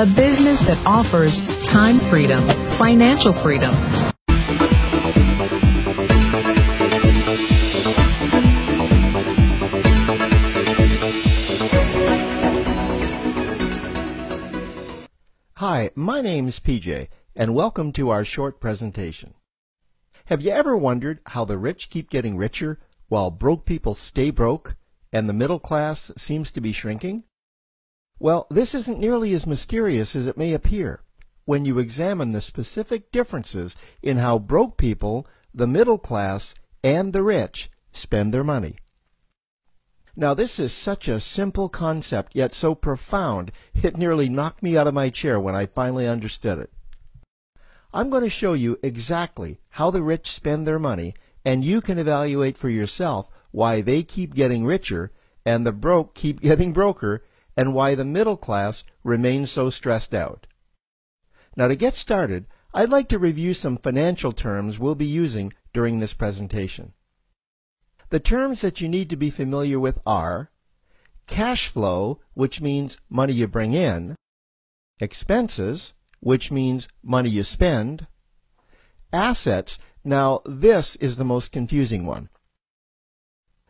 a business that offers time freedom, financial freedom, Hi, my name is PJ, and welcome to our short presentation. Have you ever wondered how the rich keep getting richer while broke people stay broke and the middle class seems to be shrinking? Well, this isn't nearly as mysterious as it may appear when you examine the specific differences in how broke people, the middle class, and the rich spend their money. Now, this is such a simple concept, yet so profound, it nearly knocked me out of my chair when I finally understood it. I'm going to show you exactly how the rich spend their money, and you can evaluate for yourself why they keep getting richer and the broke keep getting broker, and why the middle class remains so stressed out. Now, to get started, I'd like to review some financial terms we'll be using during this presentation. The terms that you need to be familiar with are cash flow, which means money you bring in, expenses, which means money you spend, assets. Now, this is the most confusing one.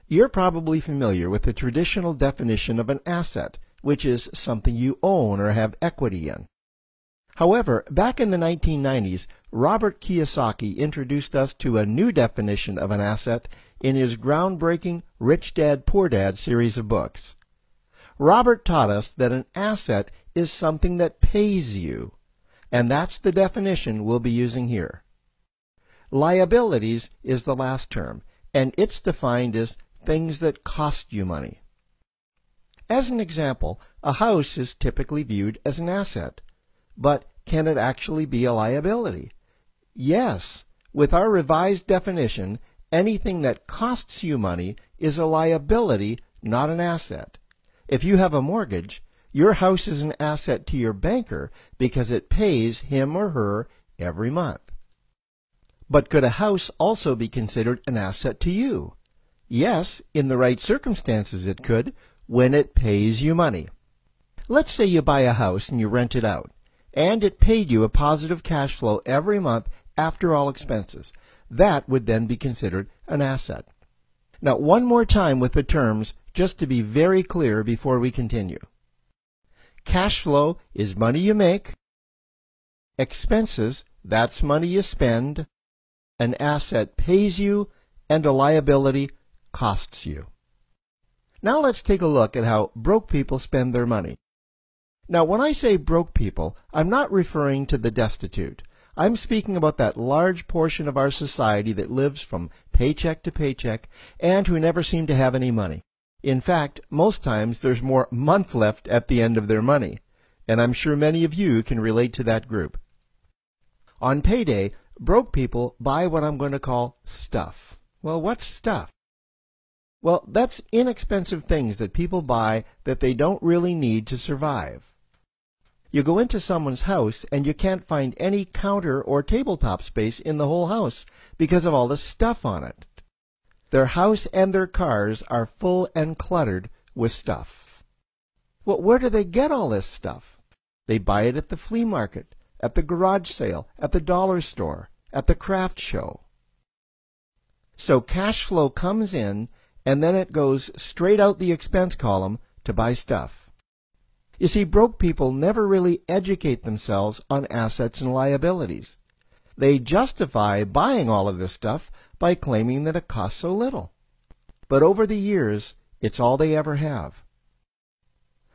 You're probably familiar with the traditional definition of an asset, which is something you own or have equity in. However, back in the 1990s, Robert Kiyosaki introduced us to a new definition of an asset in his groundbreaking Rich Dad Poor Dad series of books. Robert taught us that an asset is something that pays you, and that's the definition we'll be using here. Liabilities is the last term, and it's defined as things that cost you money. As an example, a house is typically viewed as an asset, but can it actually be a liability? Yes, with our revised definition, anything that costs you money is a liability, not an asset. If you have a mortgage, your house is an asset to your banker because it pays him or her every month. But could a house also be considered an asset to you? Yes, in the right circumstances it could, when it pays you money. Let's say you buy a house and you rent it out, and it paid you a positive cash flow every month after all expenses. That would then be considered an asset. Now, one more time with the terms, just to be very clear before we continue. Cash flow is money you make. Expenses, that's money you spend. An asset pays you, and a liability costs you. Now let's take a look at how broke people spend their money. Now, when I say broke people, I'm not referring to the destitute. I'm speaking about that large portion of our society that lives from paycheck to paycheck and who never seem to have any money. In fact, most times there's more month left at the end of their money, and I'm sure many of you can relate to that group. On payday, broke people buy what I'm going to call stuff. Well, what's stuff? Well, that's inexpensive things that people buy that they don't really need to survive. You go into someone's house and you can't find any counter or tabletop space in the whole house because of all the stuff on it. Their house and their cars are full and cluttered with stuff. Well, where do they get all this stuff? They buy it at the flea market, at the garage sale, at the dollar store, at the craft show. So cash flow comes in and then it goes straight out the expense column to buy stuff. You see, broke people never really educate themselves on assets and liabilities. They justify buying all of this stuff by claiming that it costs so little. But over the years, it's all they ever have.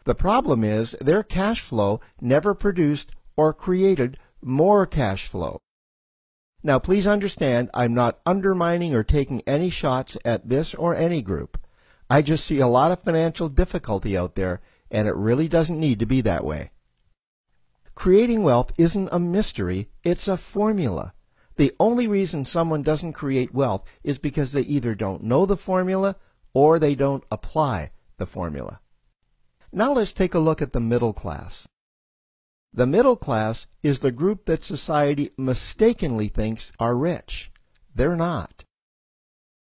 The problem is their cash flow never produced or created more cash flow. Now, please understand, I'm not undermining or taking any shots at this or any group. I just see a lot of financial difficulty out there and it really doesn't need to be that way. Creating wealth isn't a mystery, it's a formula. The only reason someone doesn't create wealth is because they either don't know the formula or they don't apply the formula. Now let's take a look at the middle class. The middle class is the group that society mistakenly thinks are rich. They're not.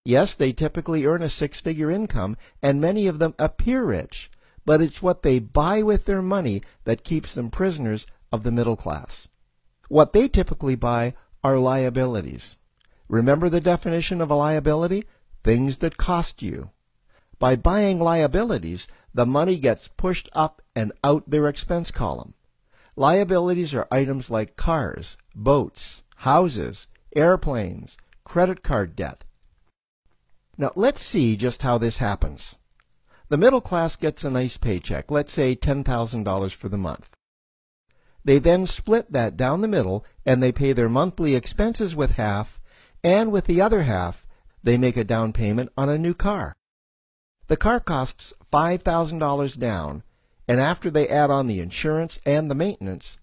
Yes, they typically earn a six-figure income, and many of them appear rich, but it's what they buy with their money that keeps them prisoners of the middle class. What they typically buy are liabilities. Remember the definition of a liability? Things that cost you. By buying liabilities, the money gets pushed up and out their expense column. Liabilities are items like cars, boats, houses, airplanes, credit card debt. Now let's see just how this happens. The middle class gets a nice paycheck, let's say $10,000 for the month. They then split that down the middle and they pay their monthly expenses with half, and with the other half, they make a down payment on a new car. The car costs $5,000 down, and after they add on the insurance and the maintenance,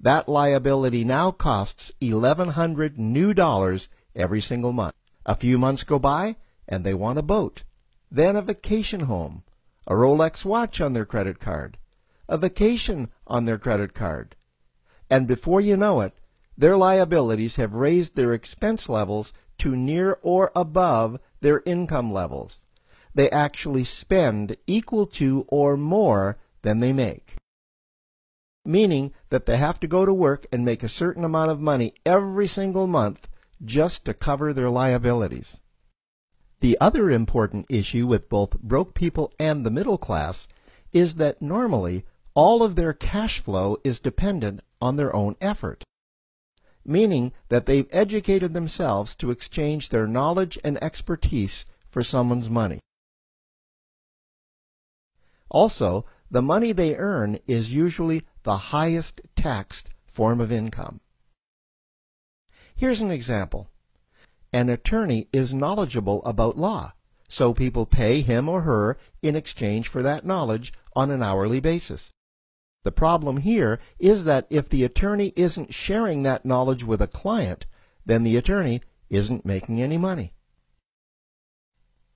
that liability now costs 1100 new dollars every single month. A few months go by, and they want a boat, then a vacation home, a Rolex watch on their credit card, a vacation on their credit card. And before you know it, their liabilities have raised their expense levels to near or above their income levels. They actually spend equal to or more than they make. Meaning that they have to go to work and make a certain amount of money every single month just to cover their liabilities. The other important issue with both broke people and the middle class is that normally all of their cash flow is dependent on their own effort, meaning that they've educated themselves to exchange their knowledge and expertise for someone's money. Also, the money they earn is usually the highest taxed form of income. Here's an example. An attorney is knowledgeable about law, so people pay him or her in exchange for that knowledge on an hourly basis. The problem here is that if the attorney isn't sharing that knowledge with a client, then the attorney isn't making any money.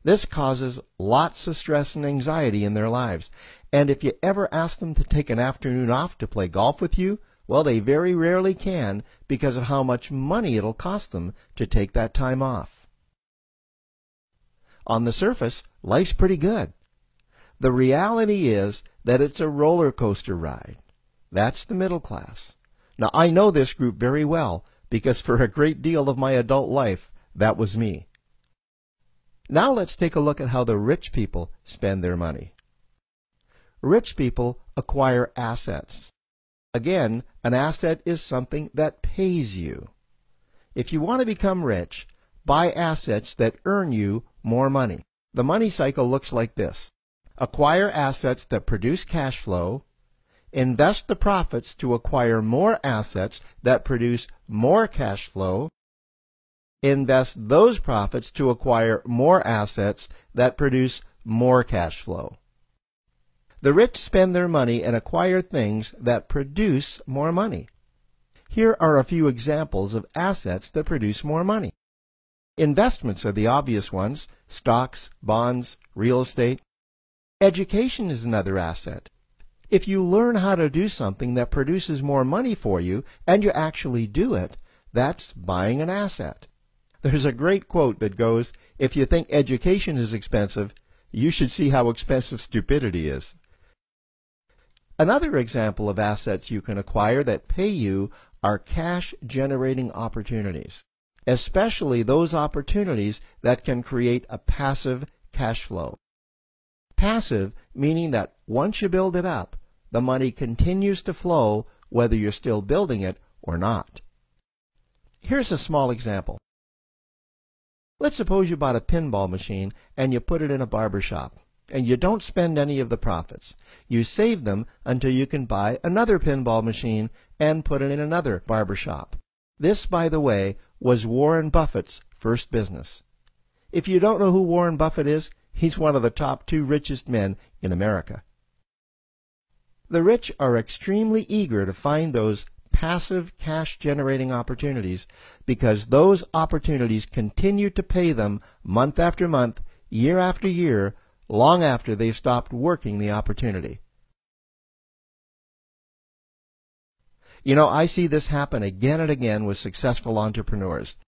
This causes lots of stress and anxiety in their lives. And if you ever ask them to take an afternoon off to play golf with you, well, they very rarely can because of how much money it'll cost them to take that time off. On the surface, life's pretty good. The reality is that it's a roller coaster ride. That's the middle class. Now, I know this group very well because for a great deal of my adult life, that was me. Now let's take a look at how the rich people spend their money. Rich people acquire assets. Again, an asset is something that pays you. If you want to become rich, buy assets that earn you more money. The money cycle looks like this acquire assets that produce cash flow, invest the profits to acquire more assets that produce more cash flow, invest those profits to acquire more assets that produce more cash flow. The rich spend their money and acquire things that produce more money. Here are a few examples of assets that produce more money. Investments are the obvious ones stocks, bonds, real estate. Education is another asset. If you learn how to do something that produces more money for you and you actually do it, that's buying an asset. There's a great quote that goes, If you think education is expensive, you should see how expensive stupidity is. Another example of assets you can acquire that pay you are cash generating opportunities, especially those opportunities that can create a passive cash flow. Passive meaning that once you build it up, the money continues to flow whether you're still building it or not. Here's a small example. Let's suppose you bought a pinball machine and you put it in a barber shop, and you don't spend any of the profits. You save them until you can buy another pinball machine and put it in another barber shop. This, by the way, was Warren Buffett's first business. If you don't know who Warren Buffett is, He's one of the top two richest men in America. The rich are extremely eager to find those passive cash generating opportunities because those opportunities continue to pay them month after month, year after year, long after they've stopped working the opportunity. You know, I see this happen again and again with successful entrepreneurs.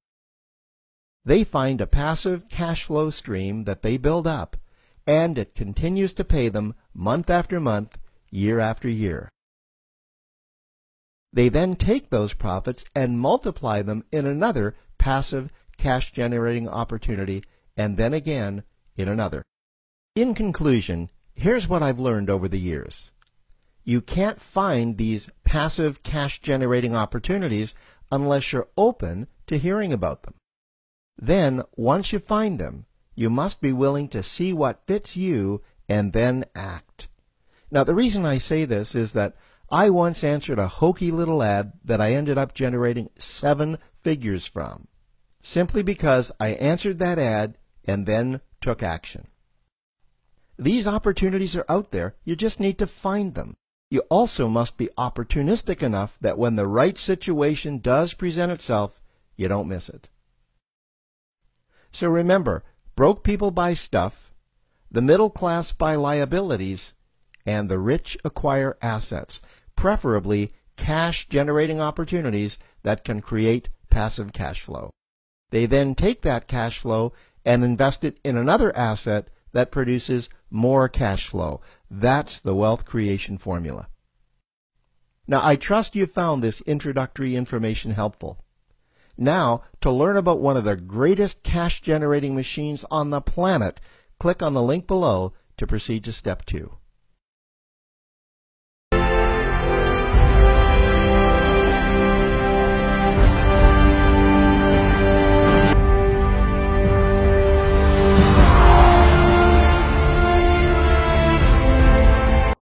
They find a passive cash flow stream that they build up, and it continues to pay them month after month, year after year. They then take those profits and multiply them in another passive cash generating opportunity and then again in another. In conclusion, here's what I've learned over the years. You can't find these passive cash generating opportunities unless you're open to hearing about them. Then, once you find them, you must be willing to see what fits you and then act. Now, the reason I say this is that I once answered a hokey little ad that I ended up generating seven figures from, simply because I answered that ad and then took action. These opportunities are out there, you just need to find them. You also must be opportunistic enough that when the right situation does present itself, you don't miss it. So remember, broke people buy stuff, the middle class buy liabilities, and the rich acquire assets, preferably cash generating opportunities that can create passive cash flow. They then take that cash flow and invest it in another asset that produces more cash flow. That's the wealth creation formula. Now, I trust you found this introductory information helpful. Now, to learn about one of the greatest cash generating machines on the planet, click on the link below to proceed to step two.